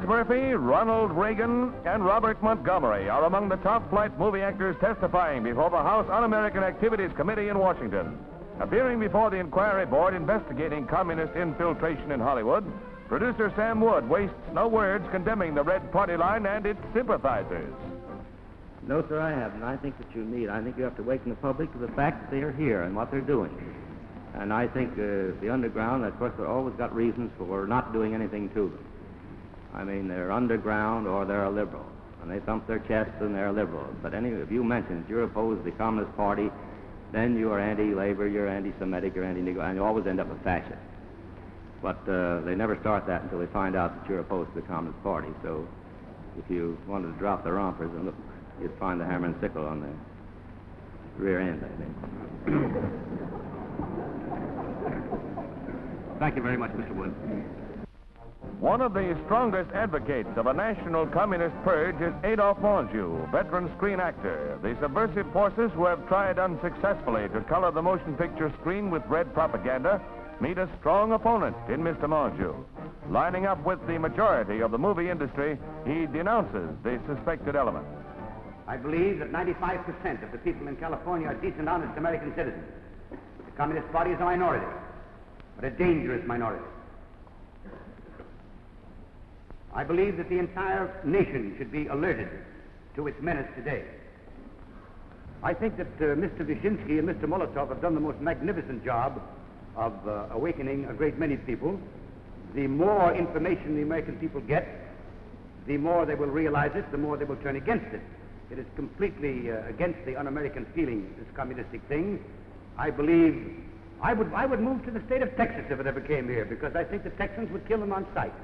George Murphy, Ronald Reagan, and Robert Montgomery are among the top flight movie actors testifying before the House Un American Activities Committee in Washington. Appearing before the inquiry board investigating communist infiltration in Hollywood, producer Sam Wood wastes no words condemning the Red Party line and its sympathizers. No, sir, I haven't. I think that you need. I think you have to awaken the public to the fact that they are here and what they're doing. And I think uh, the underground, of course, they've always got reasons for not doing anything to them. I mean, they're underground or they're a liberal. And they thump their chests and they're liberals. But any, if you mention that you're opposed to the Communist Party, then you are anti-labor, you're anti-Semitic, you're anti-Negro, and you always end up a fascist. But uh, they never start that until they find out that you're opposed to the Communist Party. So if you wanted to drop the rompers, and look, you'd find the hammer and sickle on the rear end, I think. Thank you very much, Mr. Wood. One of the strongest advocates of a national communist purge is Adolphe Menjou, veteran screen actor. The subversive forces who have tried unsuccessfully to color the motion picture screen with red propaganda meet a strong opponent in Mr. Menjou. Lining up with the majority of the movie industry, he denounces the suspected element. I believe that 95% of the people in California are decent, honest American citizens. The Communist Party is a minority, but a dangerous minority. I believe that the entire nation should be alerted to its menace today. I think that uh, Mr. Vyshinsky and Mr. Molotov have done the most magnificent job of uh, awakening a great many people. The more information the American people get, the more they will realize it, the more they will turn against it. It is completely uh, against the un-American feeling, this communistic thing. I believe I would, I would move to the state of Texas if it ever came here, because I think the Texans would kill them on sight.